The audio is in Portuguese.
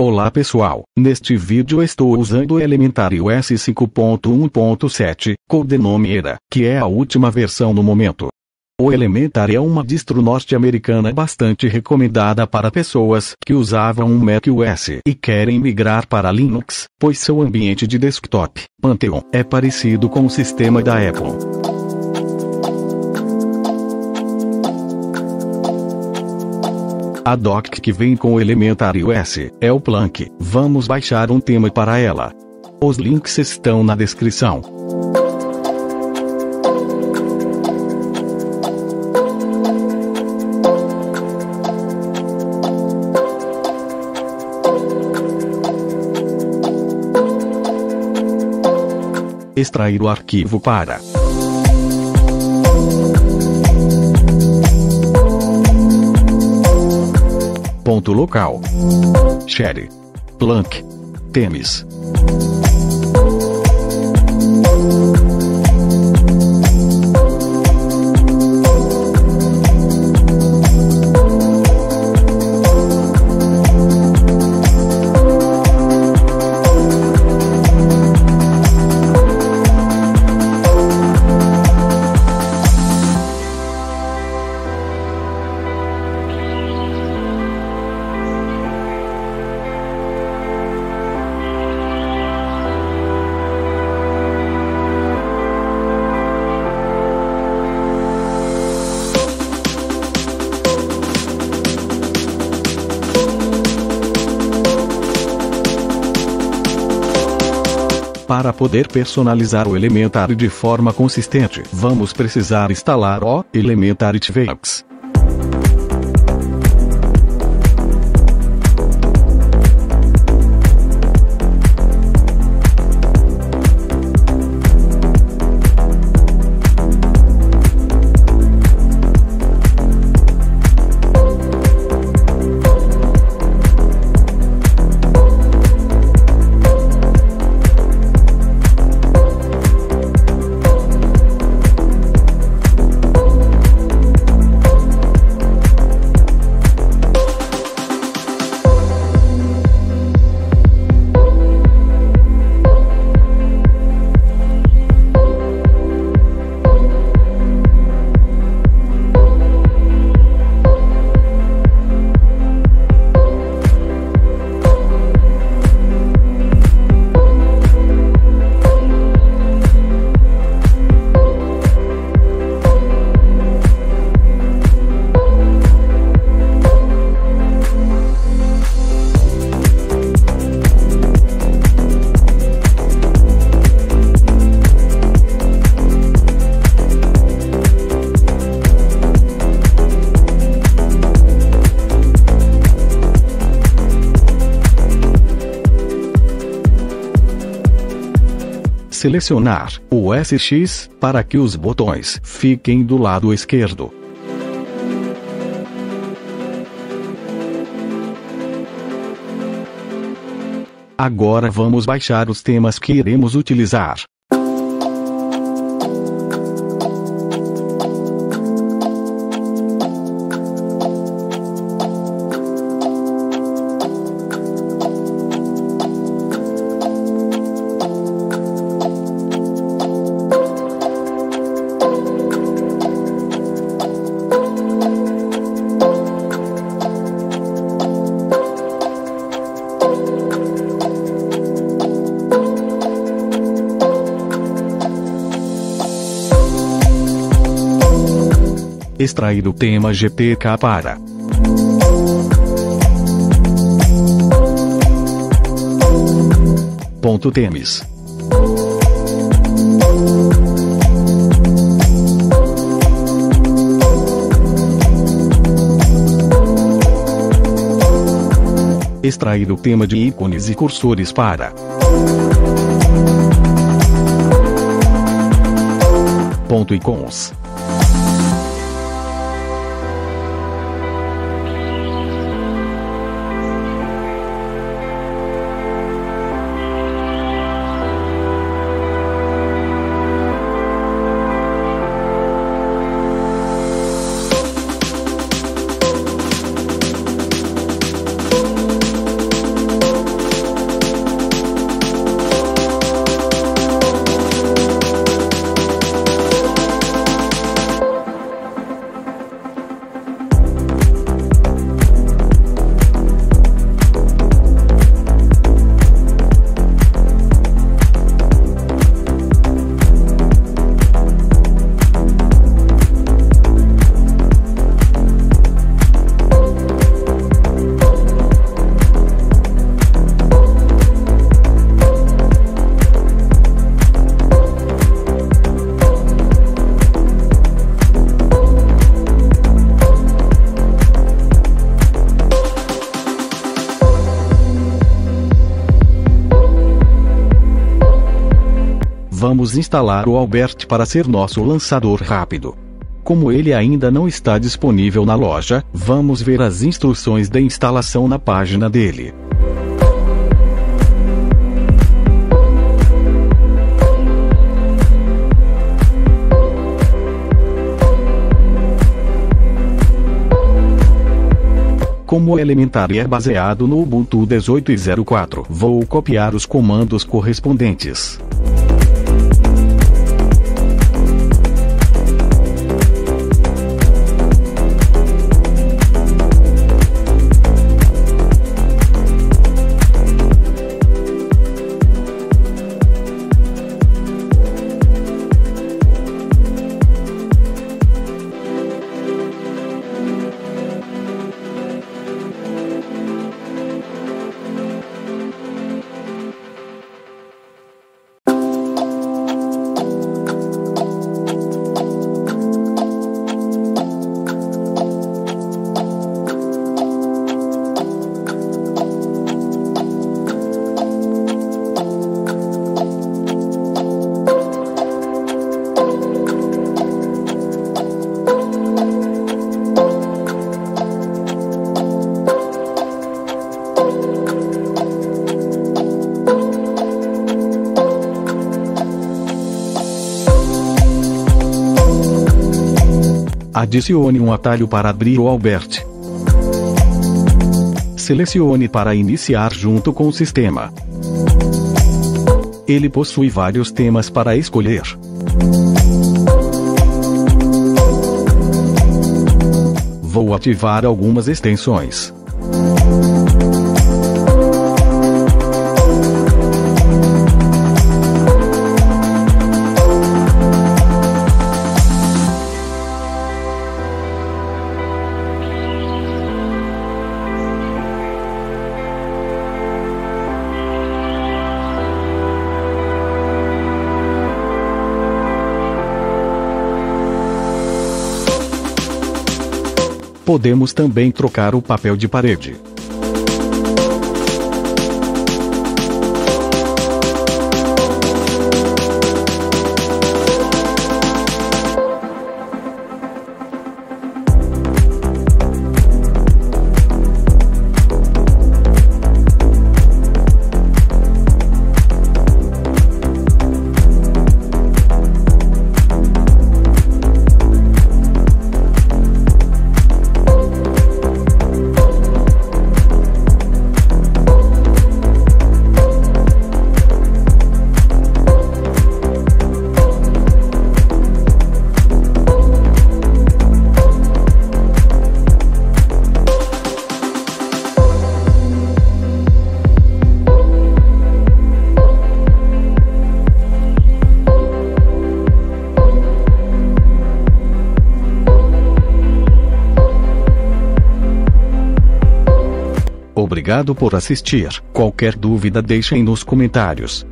Olá pessoal, neste vídeo estou usando o Elementary OS 5.1.7, codinome ERA, que é a última versão no momento. O Elementary é uma distro norte-americana bastante recomendada para pessoas que usavam um Mac OS e querem migrar para Linux, pois seu ambiente de desktop, Pantheon, é parecido com o sistema da Apple. A doc que vem com o Elementary OS é o Planck. Vamos baixar um tema para ela. Os links estão na descrição. Extrair o arquivo para Ponto local. Sherry. Planck. Temis. Para poder personalizar o Elementary de forma consistente, vamos precisar instalar o Elementary TVX. Selecionar o SX para que os botões fiquem do lado esquerdo. Agora vamos baixar os temas que iremos utilizar. Extrair o tema GTK para. Ponto temes. Extrair o tema de ícones e cursores para. Ponto icons Vamos instalar o Albert para ser nosso lançador rápido. Como ele ainda não está disponível na loja, vamos ver as instruções de instalação na página dele. Como o Elementary é baseado no Ubuntu 18.04, vou copiar os comandos correspondentes. Adicione um atalho para abrir o Albert. Selecione para iniciar junto com o sistema. Ele possui vários temas para escolher. Vou ativar algumas extensões. Podemos também trocar o papel de parede. Obrigado por assistir. Qualquer dúvida deixem nos comentários.